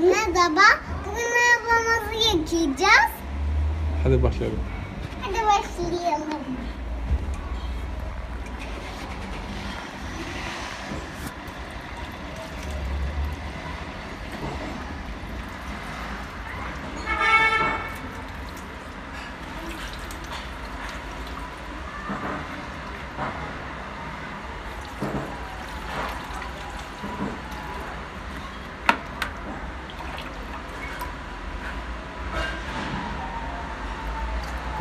Merhaba. Bugün arabamızı yıkayacağız. Hadi başlayalım. Hadi başlayalım.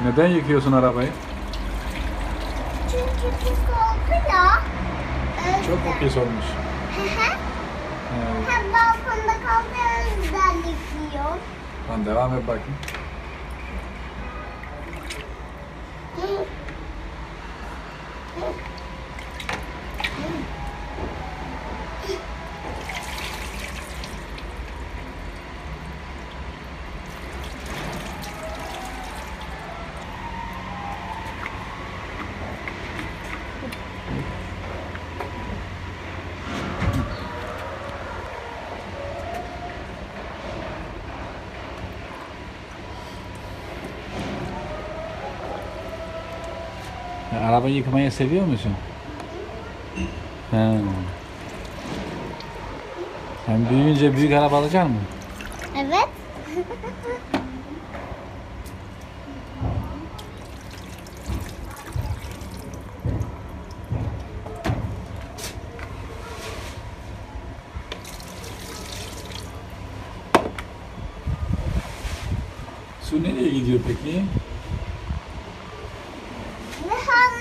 Neden yıkıyorsun arabayı? Çünkü pis oldu ya. O Çok mu pis olmuş? Hı hı. Evet. Hem balkonda kaldı o yüzden yıkıyor. Tamam devam et bakayım. Hı. Ya, arabayı yıkamayı seviyor musun? He. Sen büyüyünce büyük araba alacaksın mı? Evet. Su nereye gidiyor peki?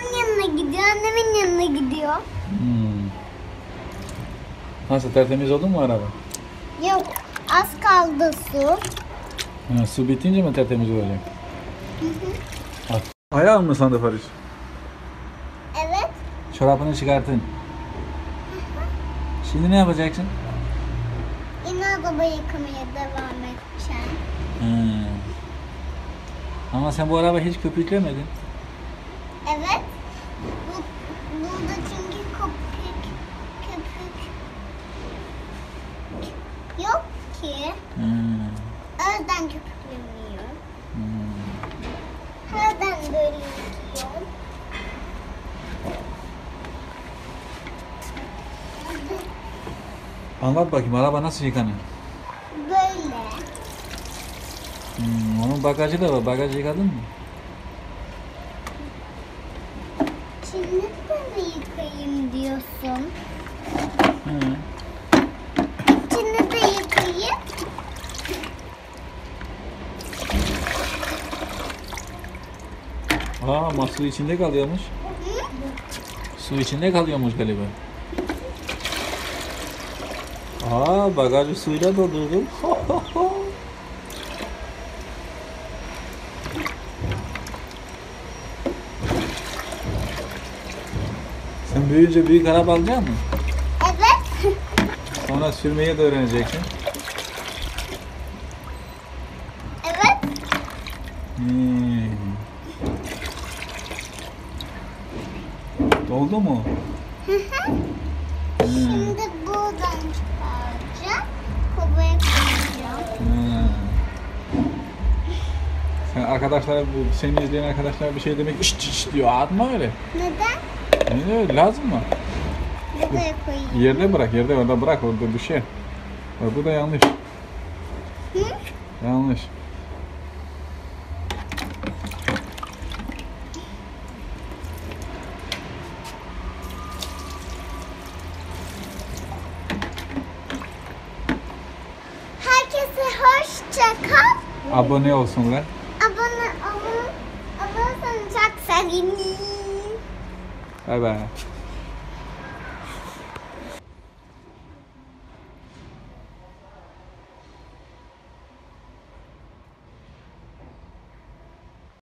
Harun'un yanına gidiyor, annemin yanına gidiyor. Hmm. Nasıl tertemiz oldu mu araba? Yok, az kaldı su. Ha, su bitince mi tertemiz olacak? At. Ayağın mı sandı Paris? Evet. Çorabını çıkartın. Şimdi ne yapacaksın? Yine araba yıkamaya devam edeceğim. Hmm. Ama sen bu araba hiç köpüklemedin. Evet. Bu, burada çünkü köpük, köpük yok ki. Hmm. O yüzden köpüklemiyor. Hmm. Nereden böyle yıkıyor? Anlat bakayım araba nasıl yıkanıyor? Böyle. Hmm, onun bagajı da var. Bagajı yıkadın mı? Böyle yıkayayım diyorsun. Hı. Şimdi de yıkayayım. Aa ama su içinde kalıyormuş. Hı? Su içinde kalıyormuş galiba. Aa bagajı suyla doldurdum. Sen büyüyünce büyük araba alacaksın mı? Evet. Sonra sürmeyi de öğreneceksin. evet. Hmm. Doldu mu? Hı hı. Hmm. Şimdi buradan çıkaracağım. Kovaya koyacağım. Hmm. Sen arkadaşlara, bu- seni izleyen arkadaşlar bir şey demek iş iş diyor. Atma öyle. Neden? Ne öyle lazım mı? Buraya koyayım. Yerde bırak, yerde orada bırak, orada düşer. Bak bu da yanlış. Hı? Yanlış. Herkese hoşça kal. Abone olsunlar. Abone olun. Abone olun çok sevinirim. 拜拜。